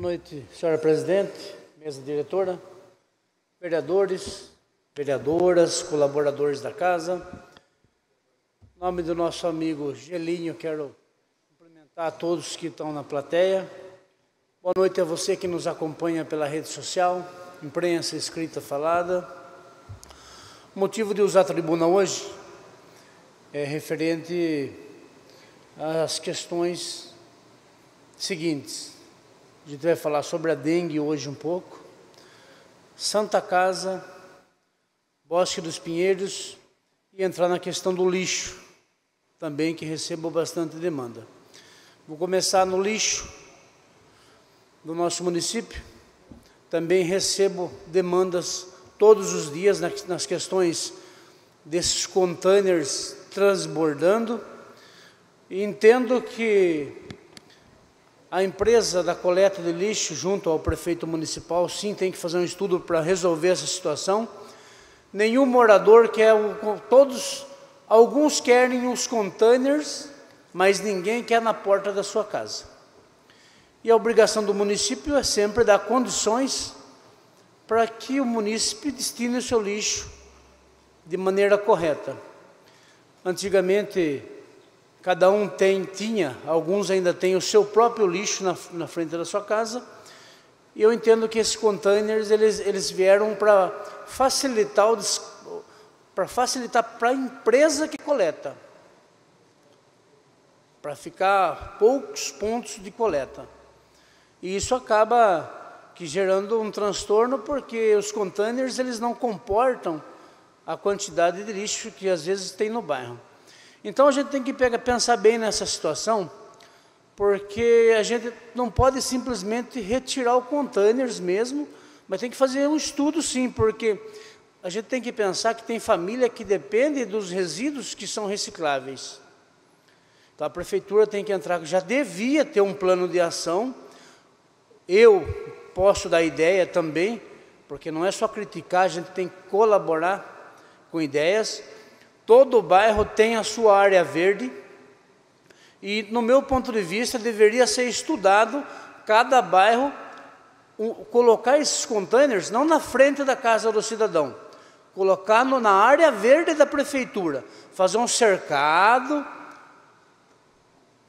Boa noite, senhora presidente, mesa diretora, vereadores, vereadoras, colaboradores da casa. Em nome do nosso amigo Gelinho, quero cumprimentar a todos que estão na plateia. Boa noite a você que nos acompanha pela rede social, imprensa escrita falada. O motivo de usar a tribuna hoje é referente às questões seguintes. A gente vai falar sobre a dengue hoje um pouco. Santa Casa, Bosque dos Pinheiros e entrar na questão do lixo, também que recebo bastante demanda. Vou começar no lixo do nosso município. Também recebo demandas todos os dias nas questões desses containers transbordando. Entendo que a empresa da coleta de lixo, junto ao prefeito municipal, sim, tem que fazer um estudo para resolver essa situação. Nenhum morador quer, todos, alguns querem os containers, mas ninguém quer na porta da sua casa. E a obrigação do município é sempre dar condições para que o município destine o seu lixo de maneira correta. Antigamente, Cada um tem, tinha, alguns ainda têm o seu próprio lixo na, na frente da sua casa. E eu entendo que esses containers eles, eles vieram para facilitar para facilitar para a empresa que coleta, para ficar poucos pontos de coleta. E isso acaba que gerando um transtorno porque os containers eles não comportam a quantidade de lixo que às vezes tem no bairro. Então a gente tem que pegar, pensar bem nessa situação, porque a gente não pode simplesmente retirar o containers mesmo, mas tem que fazer um estudo sim, porque a gente tem que pensar que tem família que depende dos resíduos que são recicláveis. Então a prefeitura tem que entrar, já devia ter um plano de ação. Eu posso dar ideia também, porque não é só criticar, a gente tem que colaborar com ideias. Todo bairro tem a sua área verde e, no meu ponto de vista, deveria ser estudado cada bairro um, colocar esses containers não na frente da casa do cidadão, colocar no, na área verde da prefeitura, fazer um cercado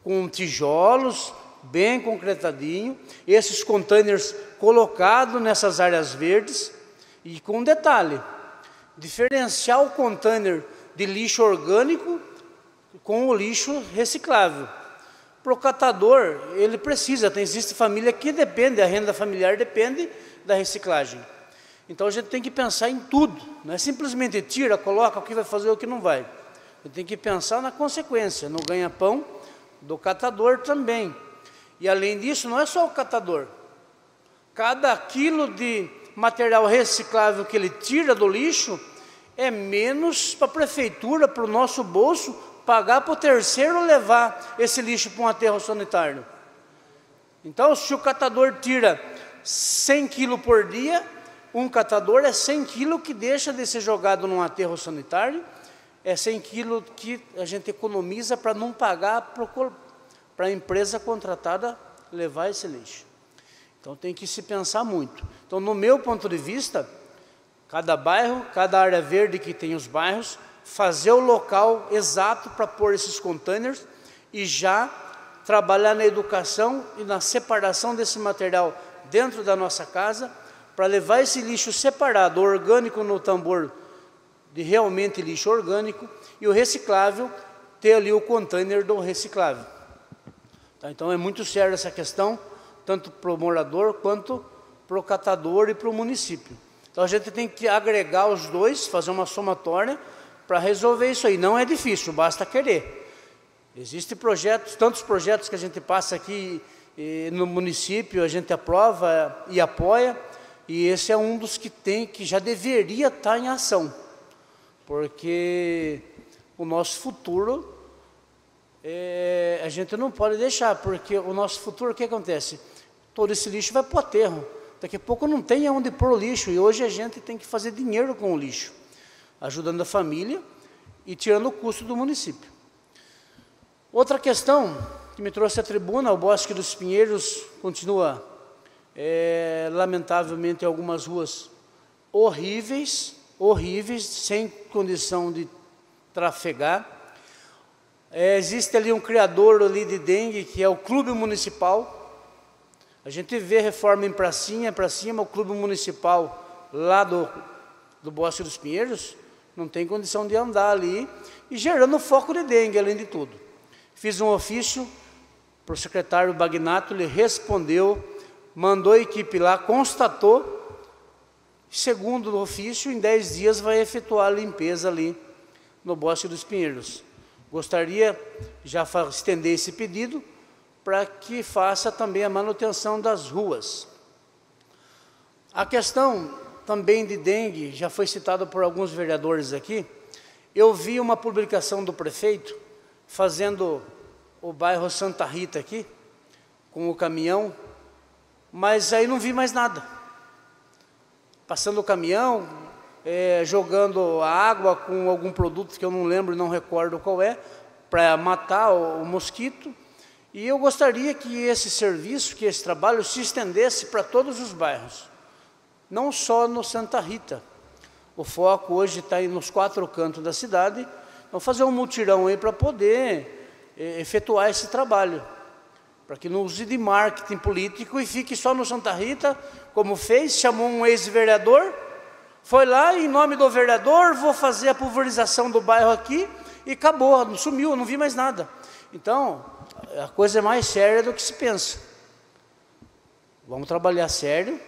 com tijolos bem concretadinho, esses containers colocados nessas áreas verdes e com um detalhe, diferenciar o container de lixo orgânico com o lixo reciclável. Para o catador, ele precisa, tem, existe família que depende, a renda familiar depende da reciclagem. Então a gente tem que pensar em tudo, não é simplesmente tira, coloca o que vai fazer o que não vai. A gente tem que pensar na consequência, no ganha-pão do catador também. E além disso, não é só o catador. Cada quilo de material reciclável que ele tira do lixo, é menos para a prefeitura, para o nosso bolso, pagar para o terceiro levar esse lixo para um aterro sanitário. Então, se o catador tira 100 quilos por dia, um catador é 100 quilos que deixa de ser jogado num aterro sanitário, é 100 quilos que a gente economiza para não pagar para a empresa contratada levar esse lixo. Então tem que se pensar muito. Então, no meu ponto de vista, cada bairro, cada área verde que tem os bairros, fazer o local exato para pôr esses containers e já trabalhar na educação e na separação desse material dentro da nossa casa, para levar esse lixo separado, orgânico no tambor de realmente lixo orgânico e o reciclável ter ali o container do reciclável. Tá? Então é muito sério essa questão, tanto para o morador quanto para o catador e para o município. Então a gente tem que agregar os dois, fazer uma somatória para resolver isso aí. Não é difícil, basta querer. Existem projetos, tantos projetos que a gente passa aqui no município, a gente aprova e apoia, e esse é um dos que tem, que já deveria estar em ação, porque o nosso futuro é, a gente não pode deixar, porque o nosso futuro, o que acontece? Todo esse lixo vai para o aterro. Daqui a pouco não tem onde pôr o lixo e hoje a gente tem que fazer dinheiro com o lixo, ajudando a família e tirando o custo do município. Outra questão que me trouxe à tribuna, o Bosque dos Pinheiros continua é, lamentavelmente algumas ruas horríveis, horríveis, sem condição de trafegar. É, existe ali um criador ali de dengue, que é o Clube Municipal. A gente vê reforma em pracinha, para cima, o Clube Municipal lá do, do Bosque dos Pinheiros, não tem condição de andar ali, e gerando foco de dengue, além de tudo. Fiz um ofício para o secretário Bagnato, ele respondeu, mandou a equipe lá, constatou, segundo o ofício, em 10 dias vai efetuar a limpeza ali no Bosque dos Pinheiros. Gostaria já estender esse pedido para que faça também a manutenção das ruas. A questão também de dengue, já foi citada por alguns vereadores aqui, eu vi uma publicação do prefeito fazendo o bairro Santa Rita aqui, com o caminhão, mas aí não vi mais nada. Passando o caminhão, é, jogando água com algum produto que eu não lembro, não recordo qual é, para matar o, o mosquito. E eu gostaria que esse serviço, que esse trabalho se estendesse para todos os bairros, não só no Santa Rita. O foco hoje está nos quatro cantos da cidade. Vamos fazer um mutirão aí para poder é, efetuar esse trabalho, para que não use de marketing político e fique só no Santa Rita, como fez, chamou um ex-vereador, foi lá em nome do vereador, vou fazer a pulverização do bairro aqui e acabou, sumiu, não vi mais nada. Então, a coisa é mais séria do que se pensa. Vamos trabalhar sério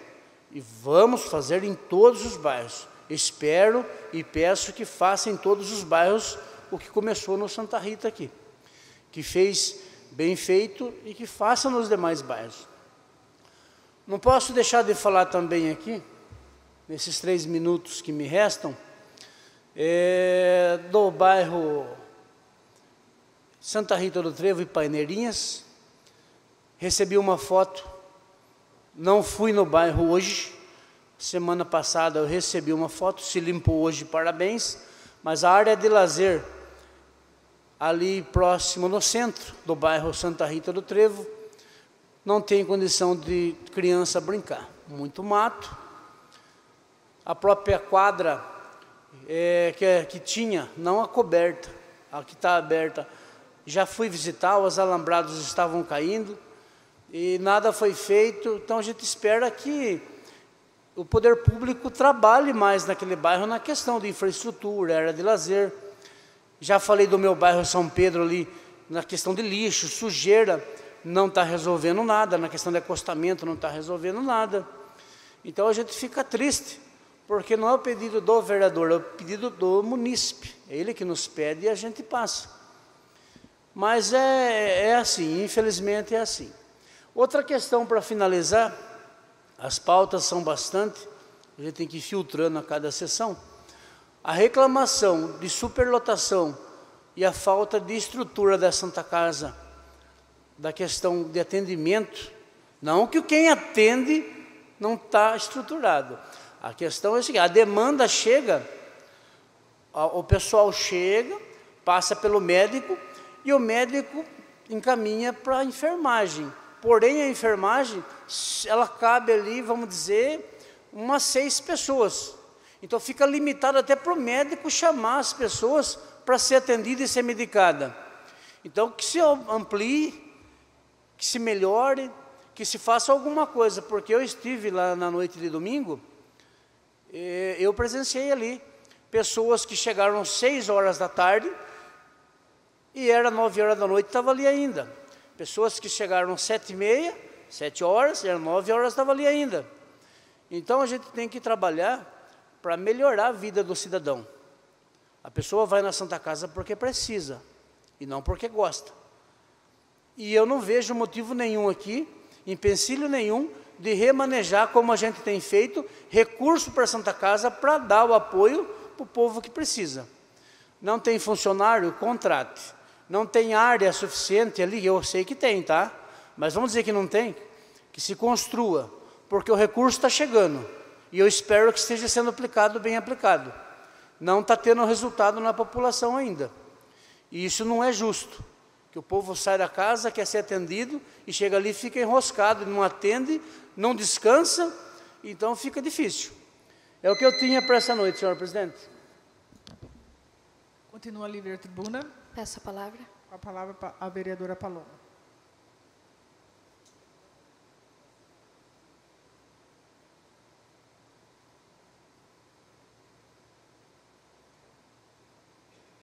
e vamos fazer em todos os bairros. Espero e peço que faça em todos os bairros o que começou no Santa Rita aqui, que fez bem feito e que faça nos demais bairros. Não posso deixar de falar também aqui nesses três minutos que me restam, é, do bairro Santa Rita do Trevo e Paineirinhas. Recebi uma foto, não fui no bairro hoje, semana passada eu recebi uma foto, se limpou hoje, parabéns, mas a área de lazer, ali próximo no centro do bairro Santa Rita do Trevo, não tem condição de criança brincar. Muito mato, a própria quadra é, que, que tinha, não a coberta, a que está aberta, já fui visitar, os alambrados estavam caindo e nada foi feito, então a gente espera que o poder público trabalhe mais naquele bairro na questão de infraestrutura, área de lazer. Já falei do meu bairro São Pedro ali, na questão de lixo, sujeira, não está resolvendo nada, na questão de acostamento não está resolvendo nada. Então a gente fica triste, porque não é o pedido do vereador, é o pedido do munícipe. É ele que nos pede e a gente passa. Mas é, é assim, infelizmente é assim. Outra questão para finalizar, as pautas são bastante, a gente tem que ir filtrando a cada sessão. A reclamação de superlotação e a falta de estrutura da Santa Casa, da questão de atendimento, não que quem atende não está estruturado, a questão é a seguinte: a demanda chega, o pessoal chega, passa pelo médico e o médico encaminha para a enfermagem. Porém, a enfermagem, ela cabe ali, vamos dizer, umas seis pessoas. Então fica limitado até para o médico chamar as pessoas para ser atendida e ser medicada. Então que se amplie, que se melhore, que se faça alguma coisa, porque eu estive lá na noite de domingo eu presenciei ali pessoas que chegaram seis horas da tarde e era nove horas da noite, estava ali ainda. Pessoas que chegaram sete e meia, sete horas, era nove horas, estava ali ainda. Então a gente tem que trabalhar para melhorar a vida do cidadão. A pessoa vai na Santa Casa porque precisa e não porque gosta. E eu não vejo motivo nenhum aqui, empecilho nenhum, de remanejar, como a gente tem feito, recurso para a Santa Casa para dar o apoio para o povo que precisa. Não tem funcionário? Contrate. Não tem área suficiente ali? Eu sei que tem, tá? Mas vamos dizer que não tem? Que se construa, porque o recurso está chegando. E eu espero que esteja sendo aplicado, bem aplicado. Não está tendo resultado na população ainda. E isso não é justo. Que o povo sai da casa, quer ser atendido e chega ali, fica enroscado, não atende, não descansa, então fica difícil. É o que eu tinha para essa noite, senhor presidente. Continua a livre a tribuna. Peço a palavra. A palavra pa- a vereadora Paloma.